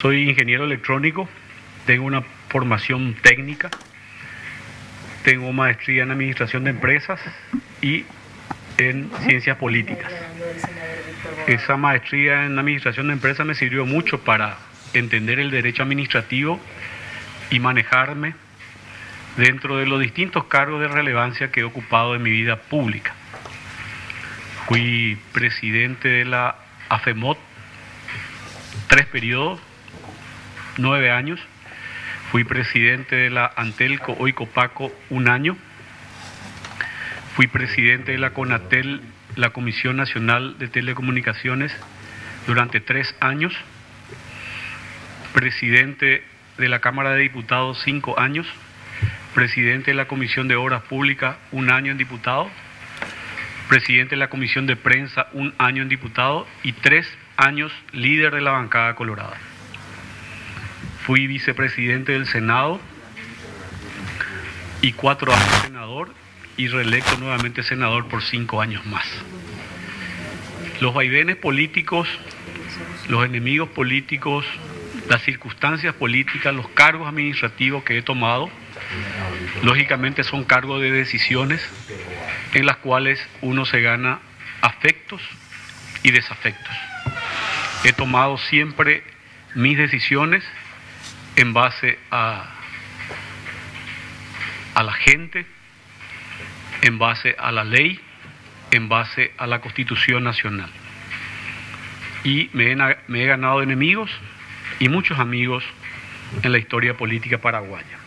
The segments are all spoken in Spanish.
Soy ingeniero electrónico, tengo una formación técnica, tengo maestría en administración de empresas y en ciencias políticas. Esa maestría en administración de empresas me sirvió mucho para entender el derecho administrativo y manejarme dentro de los distintos cargos de relevancia que he ocupado en mi vida pública. Fui presidente de la AFEMOT tres periodos nueve años. Fui presidente de la Antelco, hoy Copaco, un año. Fui presidente de la CONATEL, la Comisión Nacional de Telecomunicaciones, durante tres años. Presidente de la Cámara de Diputados, cinco años. Presidente de la Comisión de Obras Públicas, un año en diputado. Presidente de la Comisión de Prensa, un año en diputado. Y tres años líder de la bancada colorada. Fui vicepresidente del Senado y cuatro años senador y reelecto nuevamente senador por cinco años más. Los vaivenes políticos, los enemigos políticos, las circunstancias políticas, los cargos administrativos que he tomado, lógicamente son cargos de decisiones en las cuales uno se gana afectos y desafectos. He tomado siempre mis decisiones en base a, a la gente, en base a la ley, en base a la Constitución Nacional. Y me he, me he ganado enemigos y muchos amigos en la historia política paraguaya.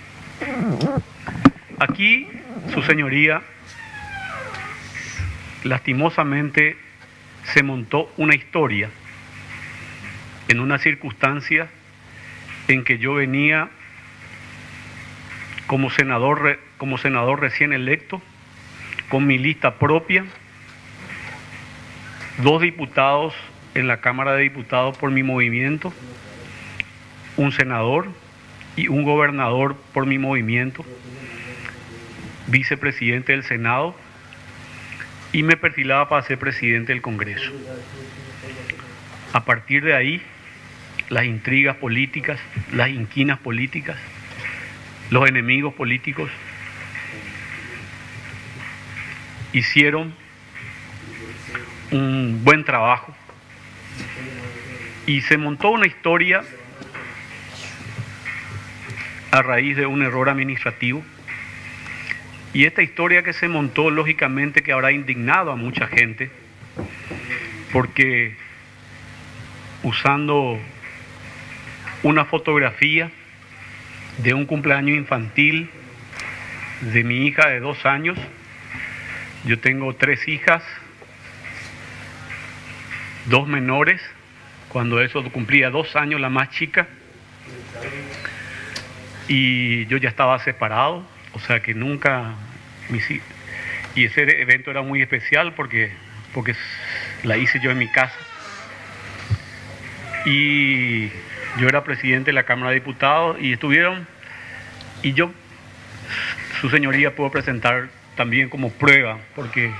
Aquí, su señoría, lastimosamente se montó una historia en una circunstancia en que yo venía como senador, como senador recién electo, con mi lista propia, dos diputados en la Cámara de Diputados por mi movimiento, un senador y un gobernador por mi movimiento, vicepresidente del Senado, y me perfilaba para ser presidente del Congreso. A partir de ahí, las intrigas políticas, las inquinas políticas, los enemigos políticos, hicieron un buen trabajo y se montó una historia a raíz de un error administrativo. Y esta historia que se montó, lógicamente que habrá indignado a mucha gente, porque usando una fotografía de un cumpleaños infantil de mi hija de dos años. Yo tengo tres hijas, dos menores, cuando eso cumplía dos años la más chica. Y yo ya estaba separado, o sea que nunca... y ese evento era muy especial porque, porque la hice yo en mi casa. Y yo era presidente de la Cámara de Diputados y estuvieron, y yo, su señoría, puedo presentar también como prueba, porque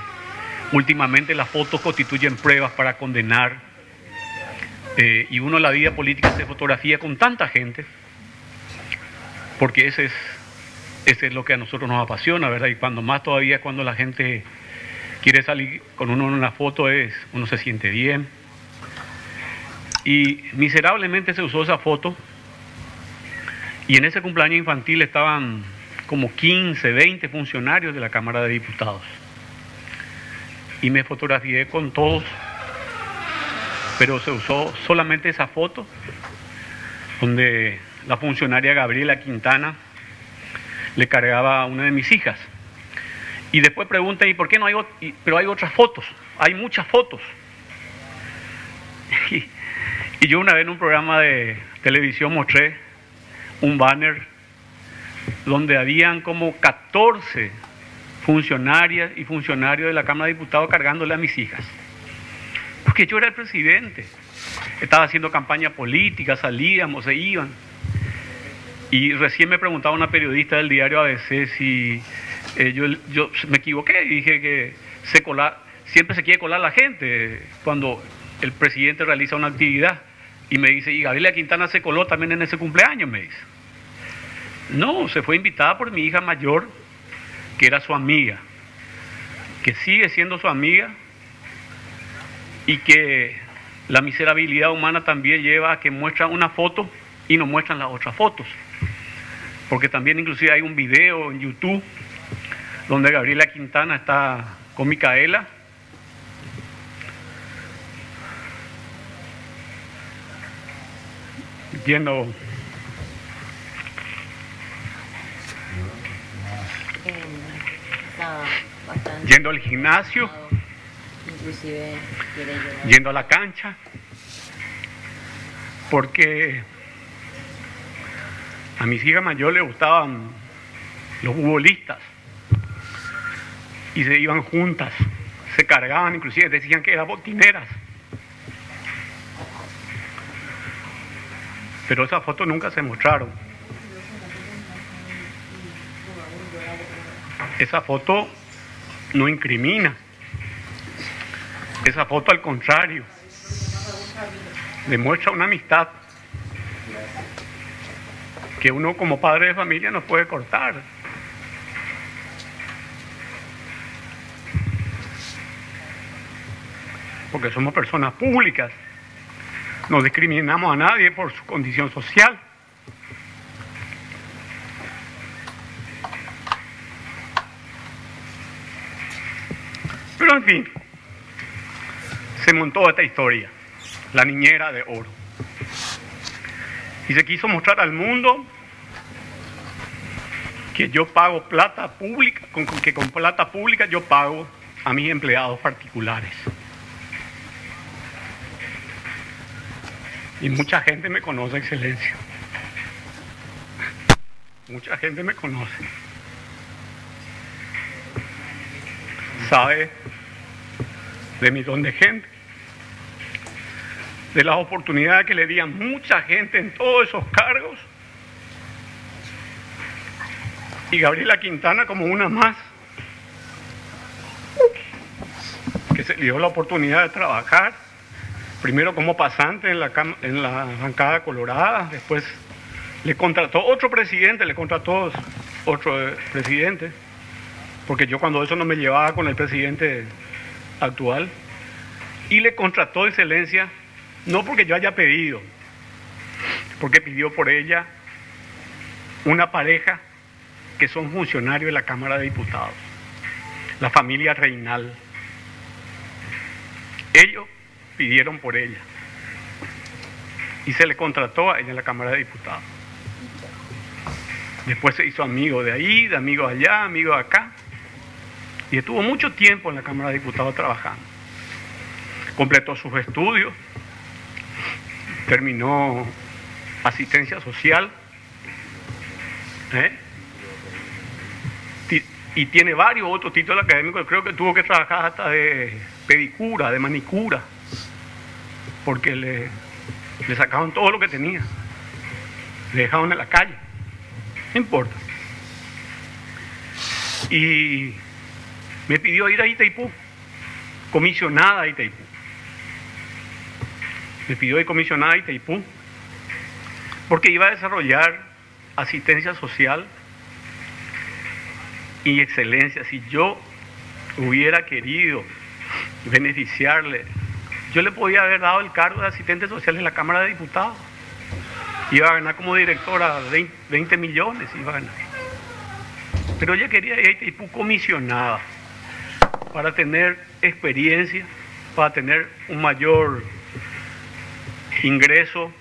últimamente las fotos constituyen pruebas para condenar, eh, y uno en la vida política se fotografía con tanta gente, porque ese es, ese es lo que a nosotros nos apasiona, ¿verdad? Y cuando más todavía cuando la gente quiere salir con uno en una foto es, uno se siente bien y miserablemente se usó esa foto. Y en ese cumpleaños infantil estaban como 15, 20 funcionarios de la Cámara de Diputados. Y me fotografié con todos, pero se usó solamente esa foto, donde la funcionaria Gabriela Quintana le cargaba a una de mis hijas. Y después preguntan, ¿y por qué no hay, pero hay otras fotos? Hay muchas fotos. y yo una vez en un programa de televisión mostré un banner donde habían como 14 funcionarias y funcionarios de la Cámara de Diputados cargándole a mis hijas. Porque yo era el presidente. Estaba haciendo campaña política, salíamos, se iban. Y recién me preguntaba una periodista del diario ABC si eh, yo, me equivoqué y dije que se cola, siempre se quiere colar la gente cuando el presidente realiza una actividad Y me dice, y Gabriela Quintana se coló también en ese cumpleaños, me dice. No, se fue invitada por mi hija mayor, que era su amiga, que sigue siendo su amiga y que la miserabilidad humana también lleva a que muestran una foto y no muestran las otras fotos. Porque también inclusive hay un video en YouTube donde Gabriela Quintana está con Micaela. Yendo yendo al gimnasio, yendo a la cancha, porque a mis hijas mayores les gustaban los futbolistas. Y se iban juntas, se cargaban, inclusive decían que eran botineras. Pero esas fotos nunca se mostraron. Esa foto no incrimina. Esa foto al contrario demuestra una amistad que uno como padre de familia no puede cortar. Porque somos personas públicas. No discriminamos a nadie por su condición social. Pero en fin, se montó esta historia, la niñera de oro. Y se quiso mostrar al mundo que yo pago plata pública, con, que con plata pública yo pago a mis empleados particulares. Y mucha gente me conoce, excelencia. Mucha gente me conoce. Sabe de mi don de gente, de las oportunidades que le di a mucha gente en todos esos cargos. Y Gabriela Quintana como una más, que se le dio la oportunidad de trabajar, primero como pasante en la, en bancada colorada, después le contrató otro presidente, le contrató otro eh, presidente, porque yo cuando eso no me llevaba con el presidente actual, y le contrató excelencia, no porque yo haya pedido, porque pidió por ella una pareja que son funcionarios de la Cámara de Diputados, la familia Reinal. Ellos pidieron por ella y se le contrató a ella en la Cámara de Diputados. Después se hizo amigo de ahí, de amigo allá, amigo acá. Y estuvo mucho tiempo en la Cámara de Diputados trabajando. Completó sus estudios, terminó asistencia social ¿eh? y tiene varios otros títulos académicos. Creo que tuvo que trabajar hasta de pedicura, de manicura, porque le, le sacaban todo lo que tenía, le dejaban en la calle, no importa. Y me pidió ir a Itaipú, comisionada a Itaipú. Me pidió ir comisionada a Itaipú, porque iba a desarrollar asistencia social y excelencia. Si yo hubiera querido beneficiarle, yo le podía haber dado el cargo de asistente social en la Cámara de Diputados. Iba a ganar como directora 20 millones, iba a ganar. Pero ella quería ir Itaipú comisionada para tener experiencia, para tener un mayor ingreso,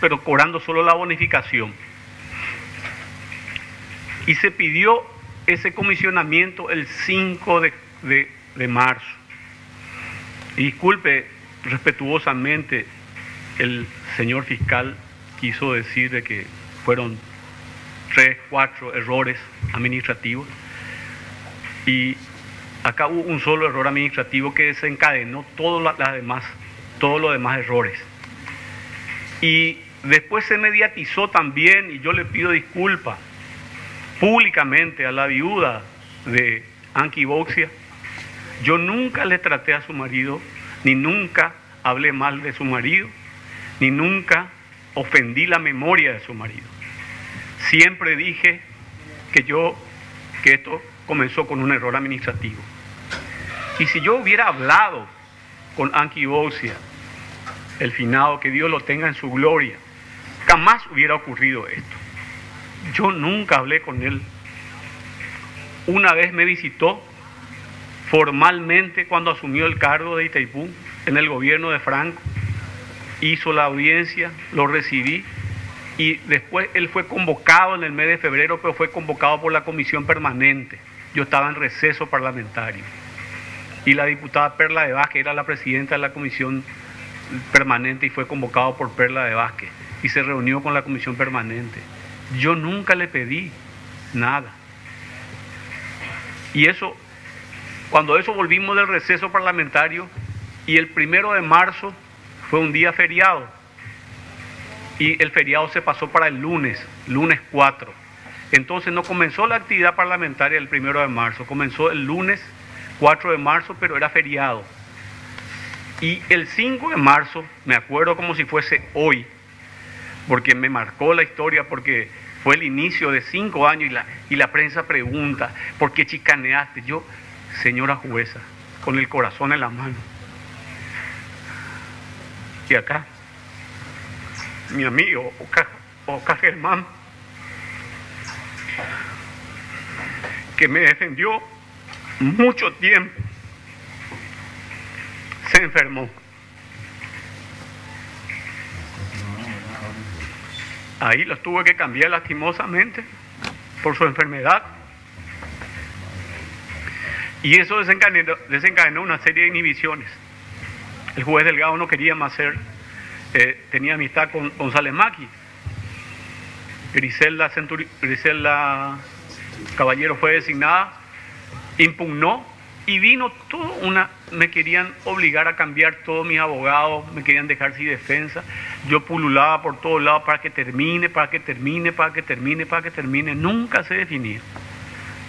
pero cobrando solo la bonificación. Y se pidió ese comisionamiento el 5 de, marzo. Disculpe respetuosamente, el señor fiscal quiso decir de que fueron tres, cuatro errores administrativos. Y acá hubo un solo error administrativo que desencadenó todos los demás, errores. Y después se mediatizó también, y yo le pido disculpas públicamente a la viuda de Anki Boxia. Yo nunca le traté a su marido, ni nunca hablé mal de su marido, ni nunca ofendí la memoria de su marido. Siempre dije que yo, que esto comenzó con un error administrativo. Y si yo hubiera hablado con Anki Bosia, el finado, que Dios lo tenga en su gloria, jamás hubiera ocurrido esto. Yo nunca hablé con él. Una vez me visitó formalmente cuando asumió el cargo de Itaipú en el gobierno de Franco. Hizo la audiencia, lo recibí y después él fue convocado en el mes de febrero, pero fue convocado por la comisión permanente. Yo estaba en receso parlamentario. Y la diputada Perla de Vázquez era la presidenta de la comisión permanente y fue convocado por Perla de Vázquez y se reunió con la comisión permanente. Yo nunca le pedí nada. Y eso, cuando eso volvimos del receso parlamentario y el primero de marzo fue un día feriado y el feriado se pasó para el lunes, lunes 4. Entonces no comenzó la actividad parlamentaria el primero de marzo, comenzó el lunes 4 de marzo, pero era feriado. Y el 5 de marzo, me acuerdo como si fuese hoy, porque me marcó la historia, porque fue el inicio de cinco años y la, y la prensa pregunta, ¿por qué chicaneaste? Yo, señora jueza, con el corazón en la mano. Y acá, mi amigo Oca, Germán, que me defendió mucho tiempo, se enfermó. Ahí los tuve que cambiar lastimosamente por su enfermedad. Y eso desencadenó, una serie de inhibiciones. El juez Delgado no quería más ser, eh, tenía amistad con González Maki. Griselda, Griselda Caballero fue designada, impugnó y vino todo una, me querían obligar a cambiar todos mis abogados, me querían dejar sin defensa. Yo pululaba por todos lados para que termine, para que termine, para que termine, para que termine. Nunca se definió.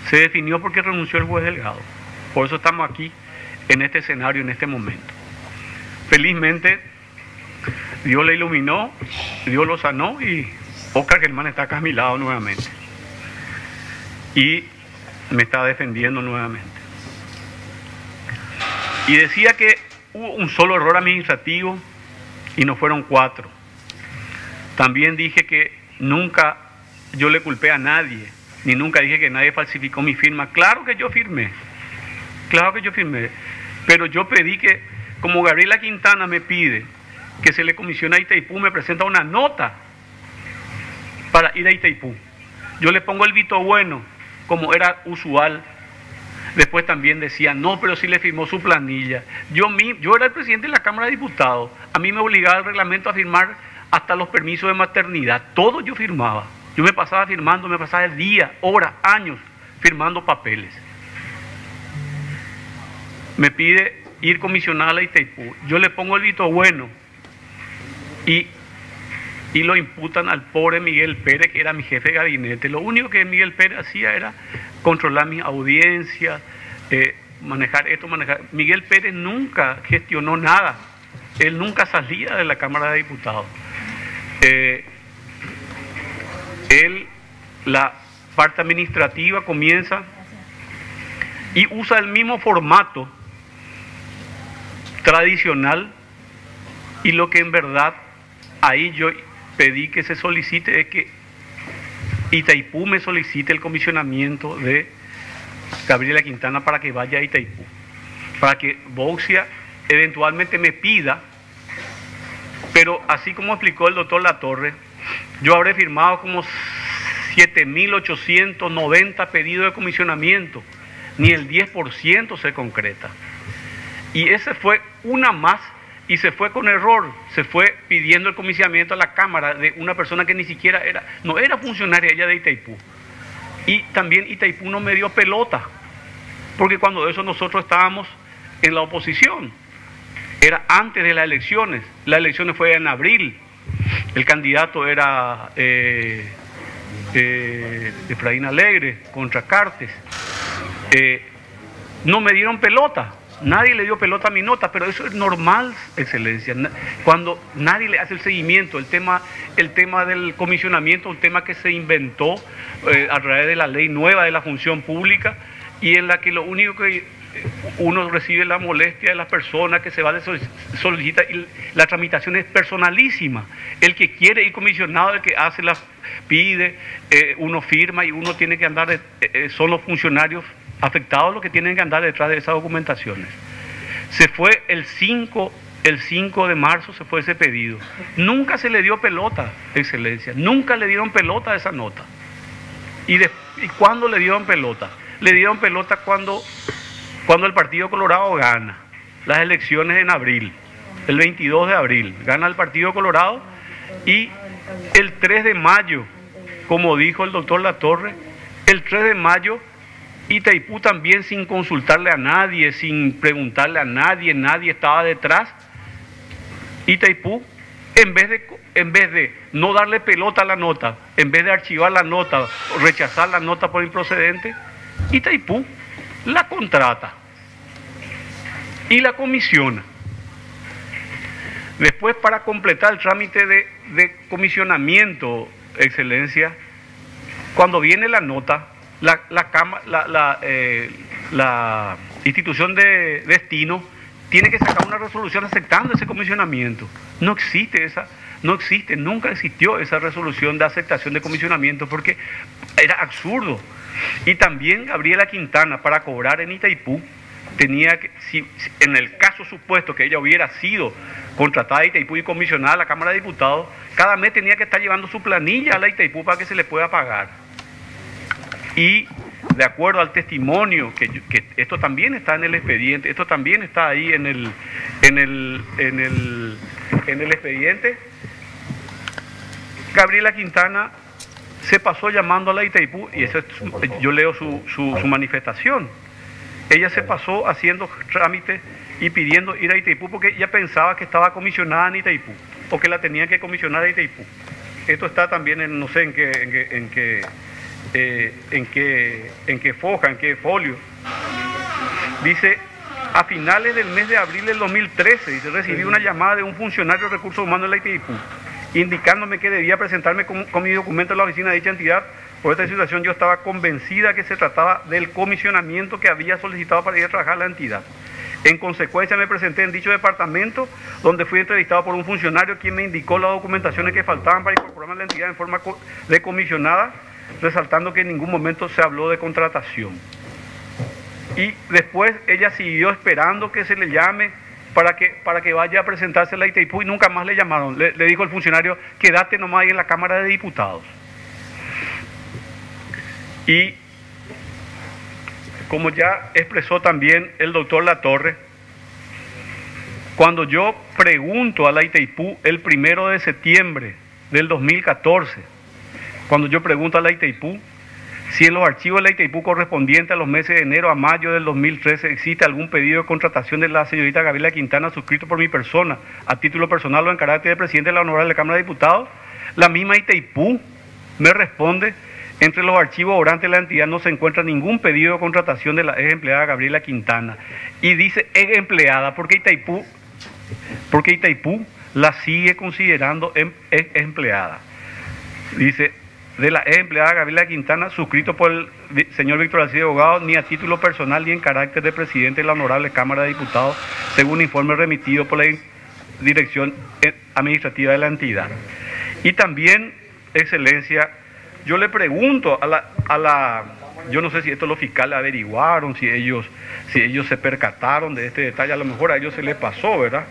Se definió porque renunció el juez Delgado. Por eso estamos aquí, en este escenario, en este momento. Felizmente, Dios le iluminó, Dios lo sanó y Oscar Germán está acá a mi lado nuevamente. Y me está defendiendo nuevamente. Y decía que hubo un solo error administrativo y no fueron cuatro. También dije que nunca yo le culpé a nadie, ni nunca dije que nadie falsificó mi firma. Claro que yo firmé, claro que yo firmé, pero yo pedí que, como Gabriela Quintana me pide que se le comisione a Itaipú, me presenta una nota para ir a Itaipú. Yo le pongo el vito bueno, como era usual Después también decía, no, pero sí le firmó su planilla. Yo, yo era el presidente de la Cámara de Diputados. A mí me obligaba el reglamento a firmar hasta los permisos de maternidad. Todo yo firmaba. Yo me pasaba firmando, me pasaba el día, horas, años firmando papeles. Me pide ir comisionada a Itaipú. Yo le pongo el visto bueno y, y lo imputan al pobre Miguel Pérez, que era mi jefe de gabinete. Lo único que Miguel Pérez hacía era controlar mi audiencia, eh, manejar esto, manejar. Miguel Pérez nunca gestionó nada. Él nunca salía de la Cámara de Diputados. Eh, él, la parte administrativa comienza y usa el mismo formato tradicional y lo que en verdad ahí yo pedí que se solicite es que Itaipú me solicite el comisionamiento de Gabriela Quintana para que vaya a Itaipú, para que Boxia eventualmente me pida, pero así como explicó el doctor Latorre, yo habré firmado como 7.890 pedidos de comisionamiento, ni el 10% se concreta. Y ese fue una más y se fue con error, se fue pidiendo el comisionamiento a la Cámara de una persona que ni siquiera era, no era funcionaria ella de Itaipú. Y también Itaipú no me dio pelota, porque cuando eso nosotros estábamos en la oposición, era antes de las elecciones, las elecciones fue en abril, el candidato era eh, eh, Efraín Alegre contra Cartes. Eh, no me dieron pelota, Nadie le dio pelota a mi nota, pero eso es normal, excelencia. Cuando nadie le hace el seguimiento, el tema, el tema del comisionamiento, un tema que se inventó eh, a través de la ley nueva de la función pública y en la que lo único que uno recibe la molestia de las personas que se va a solicitar y la tramitación es personalísima. El que quiere ir comisionado, el que hace la pide, eh, uno firma y uno tiene que andar, eh, eh, son los funcionarios afectados los que tienen que andar detrás de esas documentaciones. Se fue el 5, el 5 de marzo, se fue ese pedido. Nunca se le dio pelota, excelencia, nunca le dieron pelota a esa nota. ¿Y, de, ¿Y cuándo le dieron pelota? Le dieron pelota cuando cuando el Partido Colorado gana las elecciones en abril, el 22 de abril, gana el Partido Colorado y el 3 de mayo, como dijo el doctor Latorre, el 3 de mayo Itaipú también sin consultarle a nadie, sin preguntarle a nadie, nadie estaba detrás. Itaipú, en vez de, en vez de no darle pelota a la nota, en vez de archivar la nota, rechazar la nota por improcedente, Itaipú la contrata y la comisiona. Después, para completar el trámite de, comisionamiento, excelencia, cuando viene la nota, la, la, eh, la institución de destino tiene que sacar una resolución aceptando ese comisionamiento. No existe esa, no existe, nunca existió esa resolución de aceptación de comisionamiento porque era absurdo. Y también Gabriela Quintana, para cobrar en Itaipú, tenía que, si, en el caso supuesto que ella hubiera sido contratada a Itaipú y comisionada a la Cámara de Diputados, cada mes tenía que estar llevando su planilla a la Itaipú para que se le pueda pagar. Y de acuerdo al testimonio, que, esto también está en el expediente, esto también está ahí en el, en el, en el, en el expediente, Gabriela Quintana se pasó llamando a la Itaipú, y eso yo leo su, su, su manifestación ella se pasó haciendo trámites y pidiendo ir a Itaipú porque ella pensaba que estaba comisionada en Itaipú o que la tenían que comisionar a Itaipú. Esto está también en, no sé en qué, en qué, en qué, eh, en qué, en qué foja, en qué folio. Dice, a finales del mes de abril del 2013, dice, recibí una llamada de un funcionario de recursos humanos de la Itaipú, indicándome que debía presentarme con, con mi documento a la oficina de dicha entidad por esta situación yo estaba convencida que se trataba del comisionamiento que había solicitado para ir a trabajar la entidad. En consecuencia me presenté en dicho departamento donde fui entrevistado por un funcionario quien me indicó las documentaciones que faltaban para incorporarme a la entidad en forma de comisionada, resaltando que en ningún momento se habló de contratación. Y después ella siguió esperando que se le llame para que, para que vaya a presentarse a la Itaipú y nunca más le llamaron. Le, le dijo el funcionario, quédate nomás ahí en la Cámara de Diputados. Y como ya expresó también el doctor Latorre, cuando yo pregunto a la Itaipú el primero de septiembre del 2014, cuando yo pregunto a la Itaipú si en los archivos de la Itaipú correspondientes a los meses de enero a mayo del 2013 existe algún pedido de contratación de la señorita Gabriela Quintana suscrito por mi persona a título personal o en carácter de presidente de la Honorable Cámara de Diputados, la misma Itaipú me responde entre los archivos orantes de la entidad no se encuentra ningún pedido de contratación de la ex empleada Gabriela Quintana. Y dice ex empleada porque Itaipú, porque Itaipú la sigue considerando em, ex empleada. Dice, de la empleada Gabriela Quintana, suscrito por el señor Víctor Alcide Abogado, ni a título personal ni en carácter de presidente de la Honorable Cámara de Diputados, según informe remitido por la Dirección Administrativa de la entidad. Y también, Excelencia, yo le pregunto a la, a la, yo no sé si esto los fiscales averiguaron, si ellos, si ellos se percataron de este detalle, a lo mejor a ellos se les pasó, ¿verdad?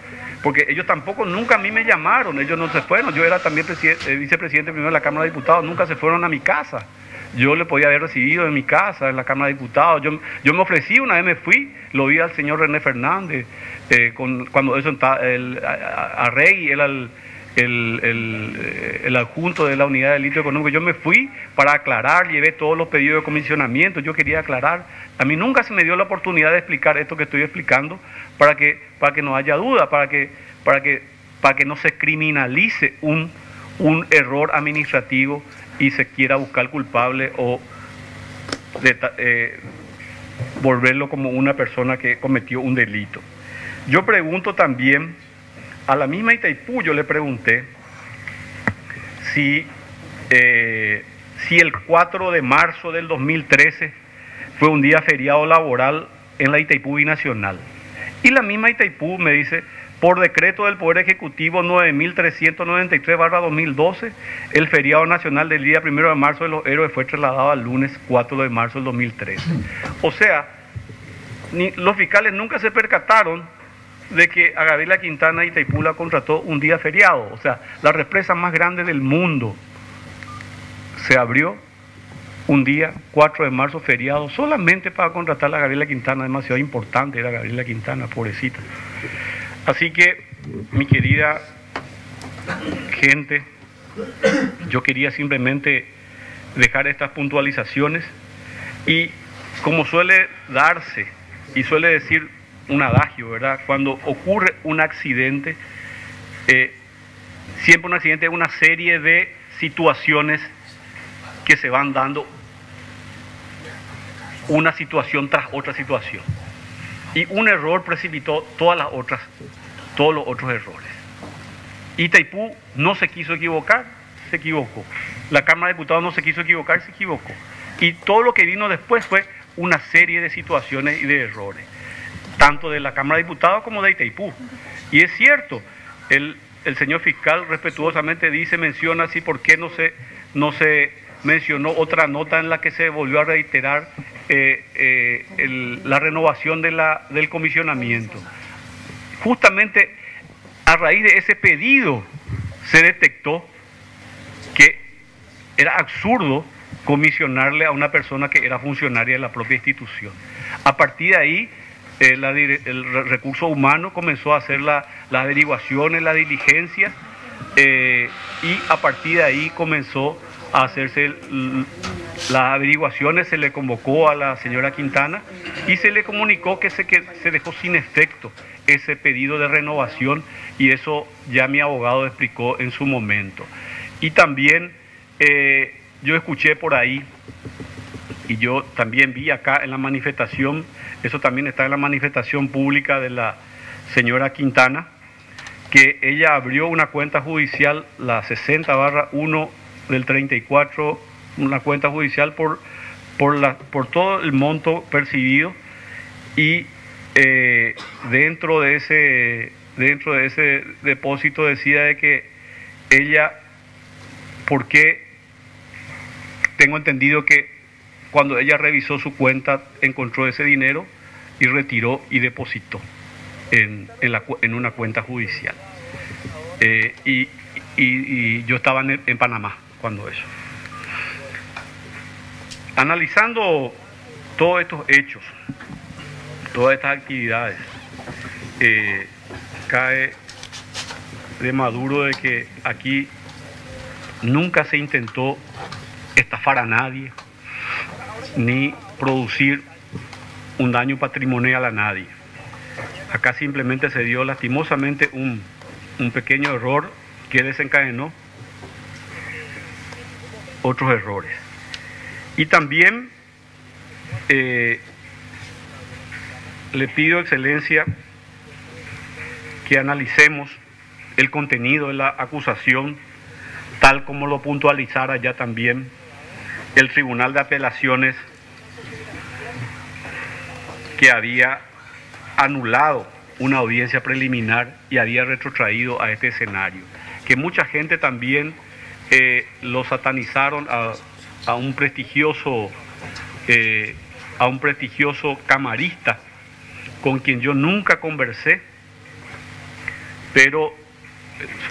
Porque ellos tampoco nunca a mí me llamaron, ellos no se fueron, yo era también eh, vicepresidente primero de la Cámara de Diputados, nunca se fueron a mi casa. Yo le podía haber recibido en mi casa, en la Cámara de Diputados. Yo, yo me ofrecí, una vez me fui, lo vi al señor René Fernández, eh, con, cuando eso el, a, Rey, él al el, el, adjunto de la unidad de delito económico. Yo me fui para aclarar, llevé todos los pedidos de comisionamiento, yo quería aclarar. A mí nunca se me dio la oportunidad de explicar esto que estoy explicando para que, para que no haya duda, para que, para que, para que no se criminalice un, un error administrativo y se quiera buscar culpable o eh, volverlo como una persona que cometió un delito. Yo pregunto también, a la misma Itaipú yo le pregunté si, eh, si el 4 de marzo del 2013 fue un día feriado laboral en la Itaipú Binacional. Y la misma Itaipú me dice, por decreto del Poder Ejecutivo 9393-2012, el feriado nacional del día 1 de marzo de los héroes fue trasladado al lunes 4 de marzo del 2013. O sea, los fiscales nunca se percataron de que a Gabriela Quintana y Taipula contrató un día feriado. O sea, la represa más grande del mundo se abrió un día 4 de marzo feriado solamente para contratar a Gabriela Quintana, demasiado importante era Gabriela Quintana, pobrecita. Así que, mi querida gente, yo quería simplemente dejar estas puntualizaciones y como suele darse y suele decir un adagio, ¿verdad? Cuando ocurre un accidente, eh, siempre un accidente es una serie de situaciones que se van dando una situación tras otra situación. Y un error precipitó todas las otras, todos los otros errores. Y Taipú no se quiso equivocar, se equivocó. La Cámara de Diputados no se quiso equivocar, se equivocó. Y todo lo que vino después fue una serie de situaciones y de errores, tanto de la Cámara de Diputados como de Itaipú. Y es cierto, el, el señor fiscal respetuosamente dice, menciona así, ¿por qué no se, no se mencionó otra nota en la que se volvió a reiterar eh, eh, la renovación del comisionamiento. Justamente a raíz de ese pedido se detectó que era absurdo comisionarle a una persona que era funcionaria de la propia institución. A partir de ahí, eh, el recurso humano comenzó a hacer las averiguaciones, la diligencia, y a partir de ahí comenzó a hacerse las averiguaciones, se le convocó a la señora Quintana y se le comunicó que se, que se dejó sin efecto ese pedido de renovación y eso ya mi abogado explicó en su momento. Y también eh, yo escuché por ahí y yo también vi acá en la manifestación, eso también está en la manifestación pública de la señora Quintana, que ella abrió una cuenta judicial, la 60 barra 1 del 34 una cuenta judicial por, por, la, por todo el monto percibido y eh, dentro, de ese, dentro de ese depósito decía de que ella, porque tengo entendido que cuando ella revisó su cuenta encontró ese dinero y retiró y depositó en, en, la, en una cuenta judicial. Eh, y, y, yo estaba en Panamá cuando eso. Analizando todos estos hechos, todas estas actividades, eh, cae de maduro de que aquí nunca se intentó estafar a nadie, ni producir un daño patrimonial a nadie. Acá simplemente se dio lastimosamente un, un pequeño error que desencadenó otros errores. Y también eh, le pido, excelencia, que analicemos el contenido de la acusación tal como lo puntualizara ya también el Tribunal de Apelaciones que había anulado una audiencia preliminar y había retrotraído a este escenario. Que mucha gente también eh, lo satanizaron a, un prestigioso eh, a un prestigioso camarista con quien yo nunca conversé, pero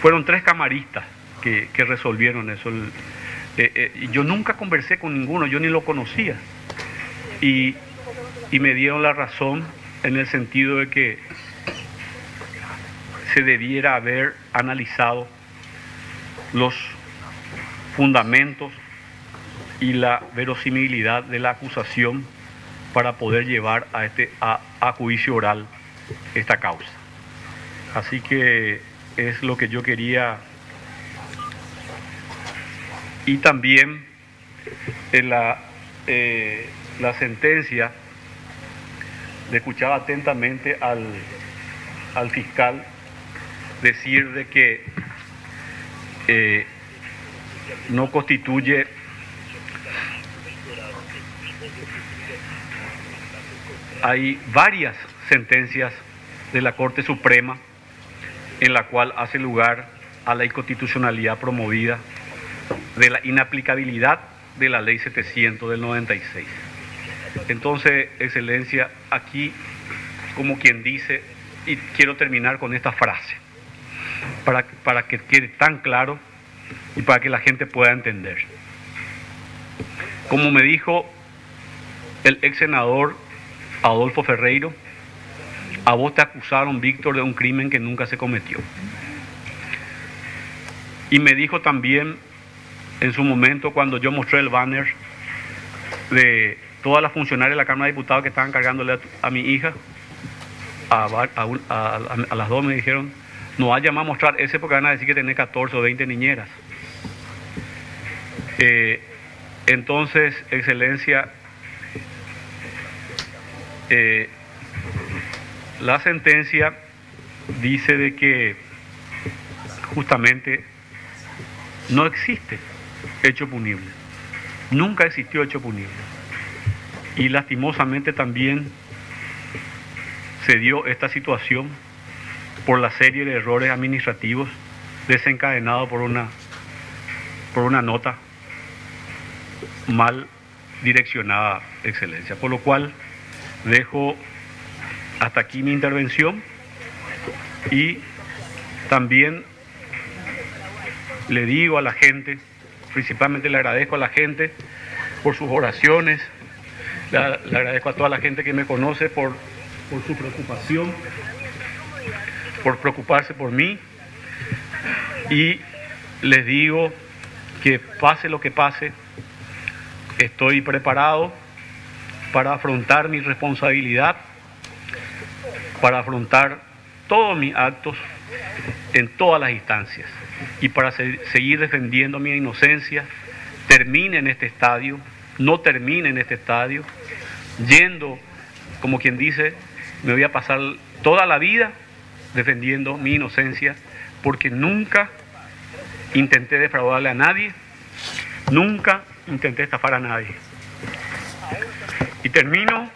fueron tres camaristas que, resolvieron eso. Eh, yo nunca conversé con ninguno, yo ni lo conocía. Y, y me dieron la razón en el sentido de que se debiera haber analizado los fundamentos y la verosimilidad de la acusación para poder llevar a, este, a, juicio oral esta causa. Así que es lo que yo quería. Y también en la, eh, la sentencia le escuchaba atentamente al, al fiscal decir de que eh, no constituye hay varias sentencias de la Corte Suprema en la cual hace lugar a la inconstitucionalidad promovida de la inaplicabilidad de la ley 700 del 96. Entonces, Excelencia, aquí, como quien dice, y quiero terminar con esta frase, para, para que quede tan claro y para que la gente pueda entender. Como me dijo el ex senador Adolfo Ferreiro, a vos te acusaron, Víctor, de un crimen que nunca se cometió. Y me dijo también en su momento cuando yo mostré el banner de todas las funcionarias de la Cámara de Diputados que estaban cargándole a, mi hija, a, las dos me dijeron, no vaya más mostrar ese porque van a decir que tiene 14 o 20 niñeras. Eh, entonces, Excelencia, eh, la sentencia dice de que justamente no existe hecho punible. Nunca existió hecho punible. Y lastimosamente también se dio esta situación por la serie de errores administrativos desencadenados por una, por una nota mal direccionada excelencia. Por lo cual dejo hasta aquí mi intervención y también le digo a la gente, principalmente le agradezco a la gente por sus oraciones, le, agradezco a toda la gente que me conoce por, por su preocupación, por preocuparse por mí. Y les digo que pase lo que pase, estoy preparado para afrontar mi responsabilidad, para afrontar todos mis actos en todas las instancias. Y para seguir defendiendo mi inocencia, termine en este estadio, no termine en este estadio, yendo, como quien dice, me voy a pasar toda la vida defendiendo mi inocencia, porque nunca intenté defraudarle a nadie, nunca intenté estafar a nadie. Y termino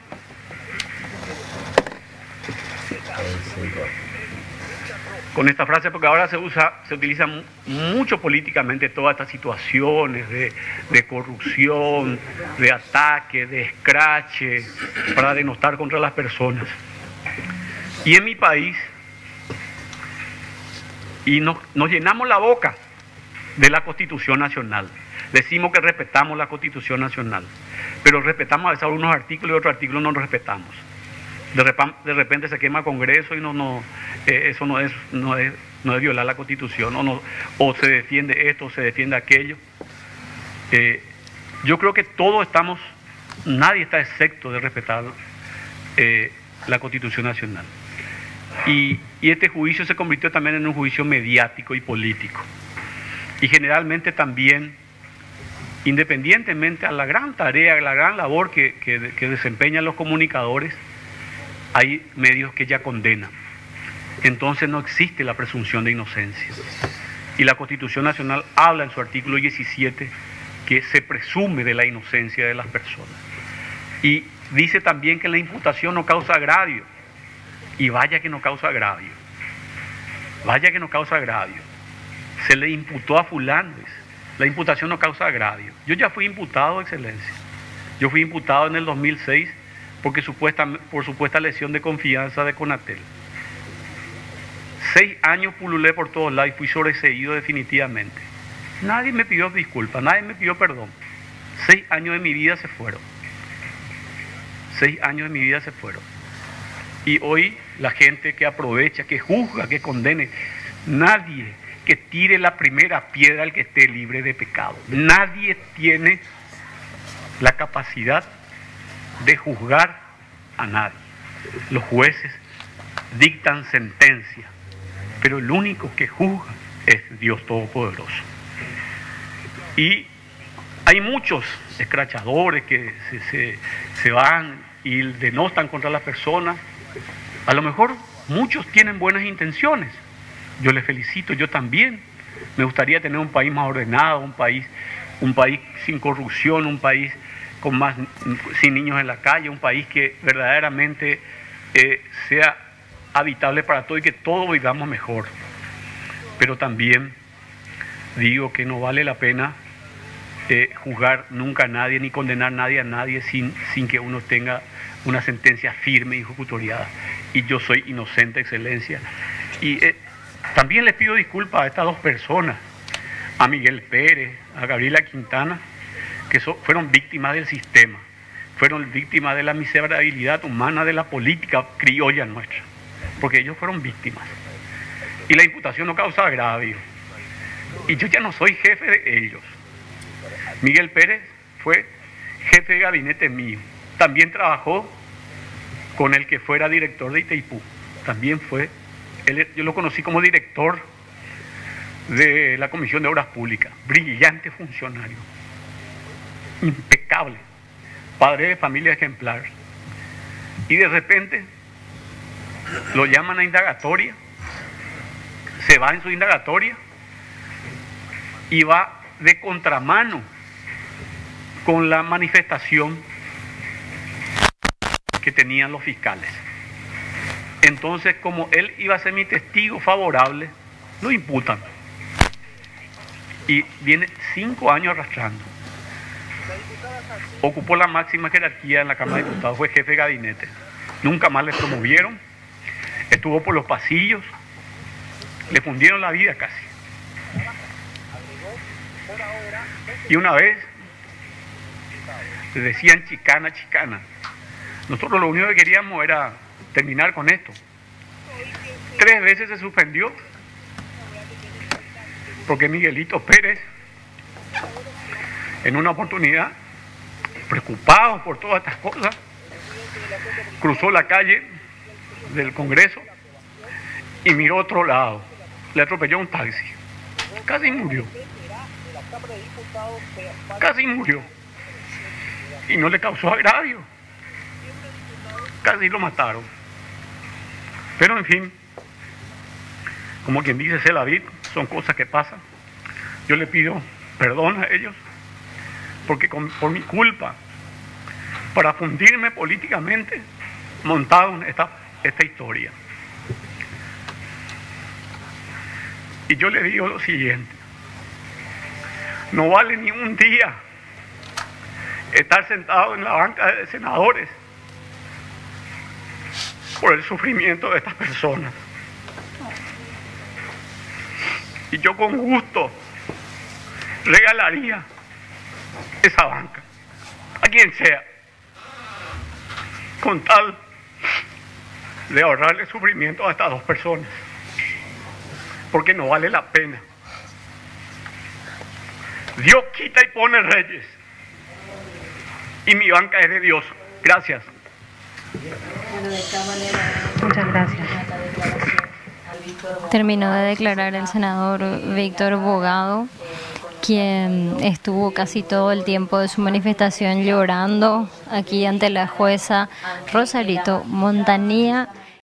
con esta frase porque ahora se usa, se utiliza mucho políticamente todas estas situaciones de, corrupción, de ataque, de escrache, para denostar contra las personas. Y en mi país, y nos, llenamos la boca de la Constitución Nacional. Decimos que respetamos la Constitución Nacional, pero respetamos a veces algunos artículos y otros artículos no los respetamos. De, repente se quema el Congreso y no, no, eh, eso no es, no, es, no es violar la Constitución, o, no, o se defiende esto, o se defiende aquello. Eh, yo creo que todos estamos, nadie está excepto de respetar eh, la Constitución Nacional. Y, este juicio se convirtió también en un juicio mediático y político. Y generalmente también independientemente a la gran tarea, a la gran labor que, que, desempeñan los comunicadores, hay medios que ya condenan. Entonces no existe la presunción de inocencia. Y la Constitución Nacional habla en su artículo 17 que se presume de la inocencia de las personas. Y dice también que la imputación no causa agravio. Y vaya que no causa agravio. Vaya que no causa agravio. Se le imputó a fulano. La imputación no causa agravio. Yo ya fui imputado, excelencia. Yo fui imputado en el 2006 porque supuesta, por supuesta lesión de confianza de Conatel. Seis años pululé por todos lados y fui sobreseído definitivamente. Nadie me pidió disculpas, nadie me pidió perdón. Seis años de mi vida se fueron. Seis años de mi vida se fueron. Y hoy la gente que aprovecha, que juzga, que condene, nadie que tire la primera piedra al que esté libre de pecado. Nadie tiene la capacidad de juzgar a nadie. Los jueces dictan sentencia, pero el único que juzga es Dios Todopoderoso. Y hay muchos escrachadores que se, van y denostan contra las personas. A lo mejor muchos tienen buenas intenciones. Yo les felicito, yo también. Me gustaría tener un país más ordenado, un país, un país sin corrupción, un país con más sin niños en la calle, un país que verdaderamente eh, sea habitable para todos y que todos vivamos mejor. Pero también digo que no vale la pena eh, juzgar nunca a nadie ni condenar a nadie a nadie sin, sin que uno tenga una sentencia firme y ejecutoriada. Y yo soy inocente, excelencia. Y eh, también le pido disculpas a estas dos personas, a Miguel Pérez, a Gabriela Quintana, que fueron víctimas del sistema, fueron víctimas de la miserabilidad humana de la política criolla nuestra, porque ellos fueron víctimas. Y la imputación no causa agravio. Y yo ya no soy jefe de ellos. Miguel Pérez fue jefe de gabinete mío. También trabajó con el que fuera director de Itaipú. También fue, yo lo conocí como director de la Comisión de Obras Públicas. Brillante funcionario. Impecable. Padre de familia ejemplar. Y de repente lo llaman a indagatoria. Se va en su indagatoria y va de contramano con la manifestación que tenían los fiscales. Entonces, como él iba a ser mi testigo favorable, lo imputan. Y viene cinco años arrastrando. Ocupó la máxima jerarquía en la Cámara de Diputados, fue jefe de gabinete. Nunca más le promovieron, estuvo por los pasillos, le fundieron la vida casi. Y una vez le decían chicana, chicana. Nosotros lo único que queríamos era terminar con esto. Tres veces se suspendió porque Miguelito Pérez, en una oportunidad, preocupado por todas estas cosas, cruzó la calle del Congreso y miró otro lado. Le atropelló un taxi. Casi murió. Casi murió. Y no le causó agravio. Casi lo mataron. Pero en fin, como quien dice David, son cosas que pasan. Yo le pido perdón a ellos, porque por mi culpa, para fundirme políticamente, montaron esta, esta historia. Y yo le digo lo siguiente, no vale ni un día estar sentado en la banca de senadores por el sufrimiento de estas personas. Y yo con gusto regalaría esa banca a quien sea, con tal de ahorrarle sufrimiento a estas dos personas, porque no vale la pena. Dios quita y pone reyes. Y mi banca es de Dios. Gracias. Muchas gracias. Terminó de declarar el senador Víctor Bogado, quien estuvo casi todo el tiempo de su manifestación llorando aquí ante la jueza Rosarito Montanía.